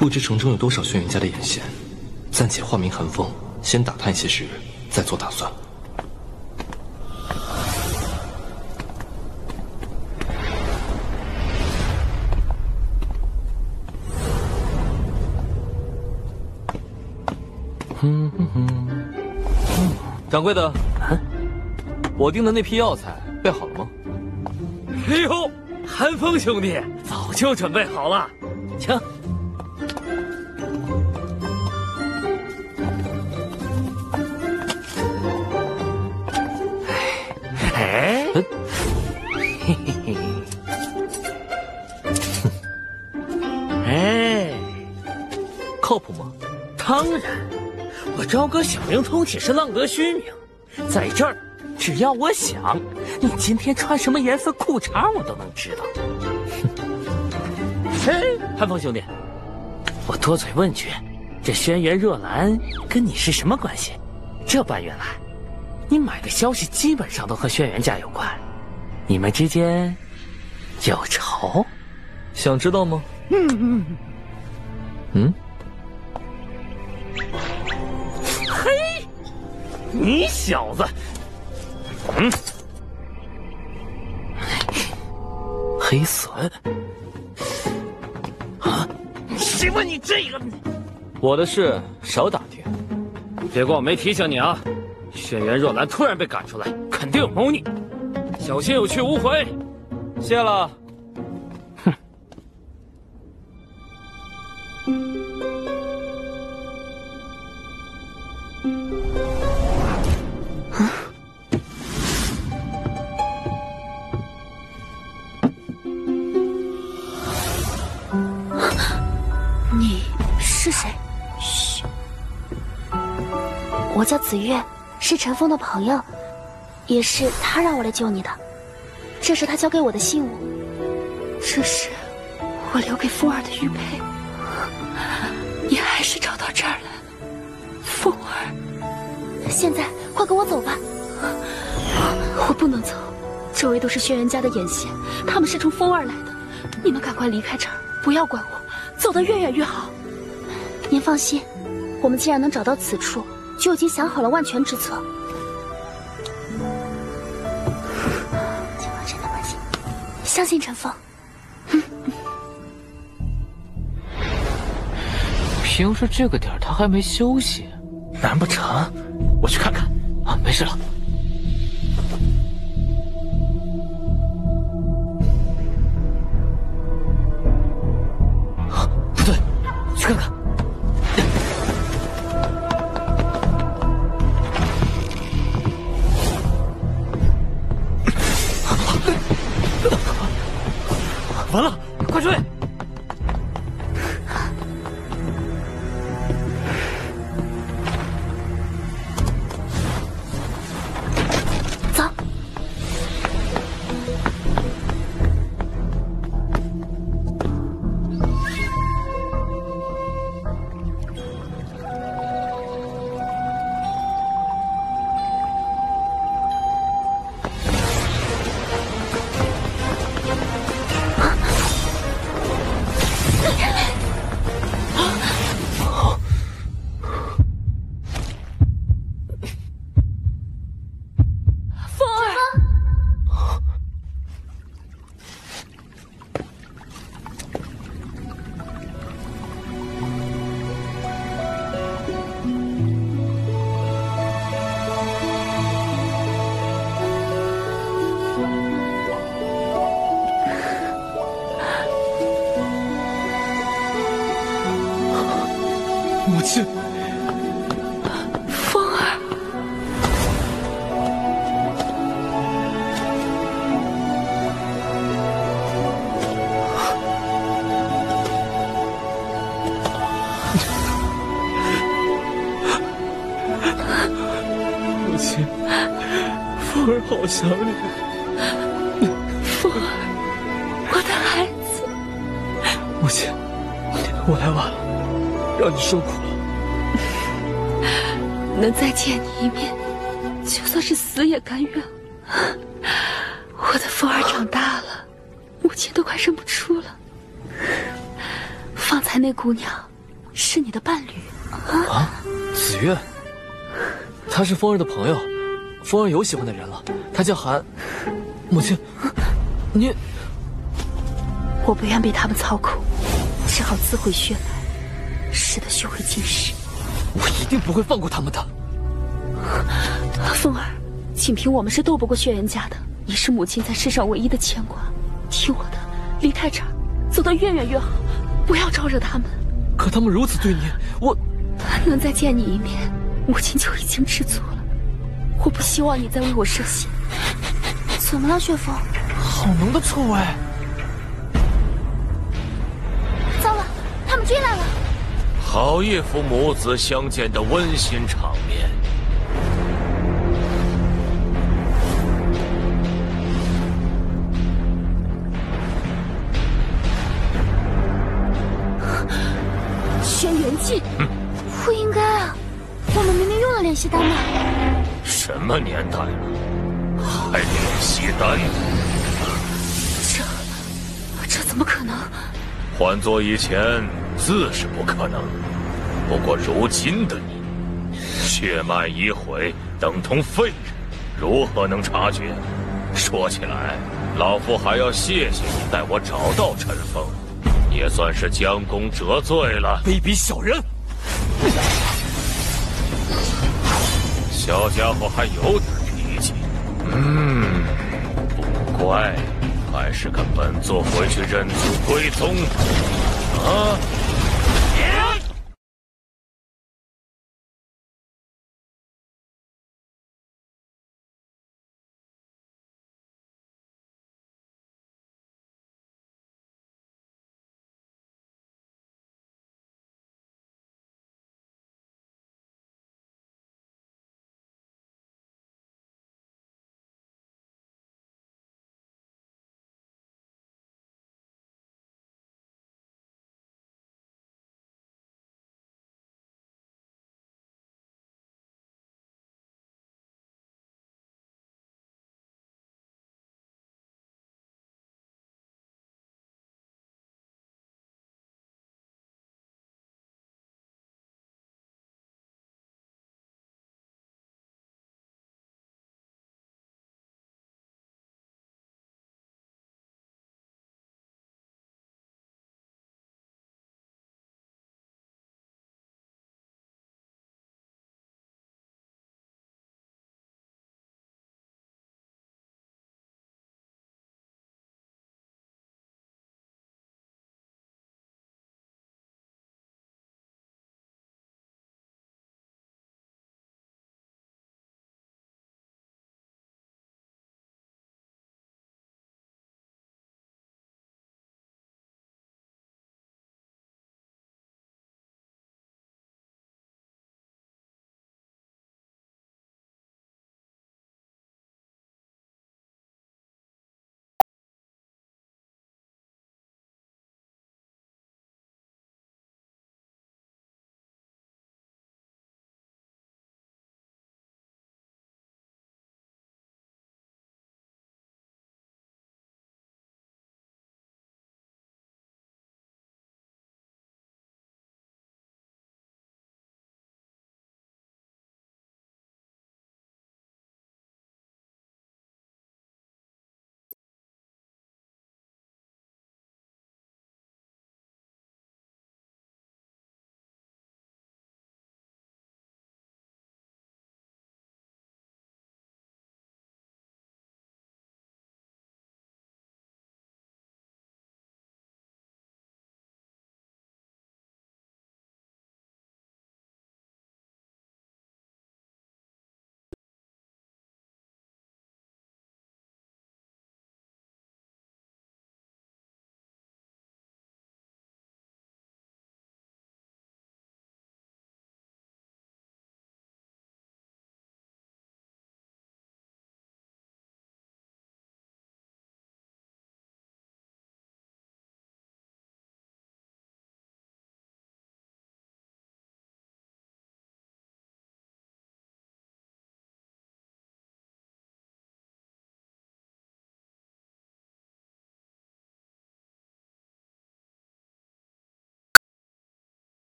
不知城中有多少轩辕家的眼线，暂且化名寒风，先打探一些时日，再做打算。哼哼哼，掌柜的，我订的那批药材备好了吗？哎呦，寒风兄弟早就准备好了，请。嘿嘿嘿，哎，靠谱吗？当然，我朝歌小灵通岂是浪得虚名？在这儿，只要我想，你今天穿什么颜色裤衩，我都能知道。嘿，寒风兄弟，我多嘴问句，这轩辕若兰跟你是什么关系？这半月来，你买的消息基本上都和轩辕家有关，你们之间有仇？想知道吗？嗯嗯嗯。嘿，你小子，嗯，黑色啊？谁问你这个？我的事少打听，别怪我没提醒你啊！轩辕若兰突然被赶出来，肯定有谋逆，小心有去无回。谢了。哼。你是谁？嘘我叫紫月，是陈峰的朋友，也是他让我来救你的。这是他交给我的信物，这是我留给风儿的玉佩。你还是找到这儿来了，风儿。现在快跟我走吧。我不能走，周围都是轩辕家的眼线，他们是冲风儿来的。你们赶快离开这儿，不要管我，走得越远越好。您放心，我们既然能找到此处。就已经想好了万全之策。相信陈峰。平时这个点他还没休息，难不成我去看看？啊，没事了。母亲，凤儿好想你，凤儿，我的孩子。母亲，我来晚了，让你受苦了。能再见你一面，就算是死也甘愿。我的凤儿长大了，母亲都快认不出了。方才那姑娘是你的伴侣啊？子月，他是风儿的朋友，风儿有喜欢的人了，他叫韩。母亲，你，我不愿被他们操控，只好自毁血脉，使得血会尽失。我一定不会放过他们的。风儿，仅凭我们是斗不过轩辕家的。你是母亲在世上唯一的牵挂，听我的，离开这儿，走得越远越好，不要招惹他们。可他们如此对你，我能再见你一面，母亲就已经知足了。我不希望你再为我伤心。怎么了，雪峰？好浓的臭味！糟了，他们追来了！好一幅母子相见的温馨场面。不应该啊！我们明明用了练习丹呢。什么年代了，还练习丹？这，这怎么可能？换做以前，自是不可能。不过如今的你，血脉已毁，等同废人，如何能察觉？说起来，老夫还要谢谢你带我找到陈峰。也算是将功折罪了。卑鄙小人！小家伙还有点脾气。嗯，不乖，还是跟本座回去认祖归宗。啊！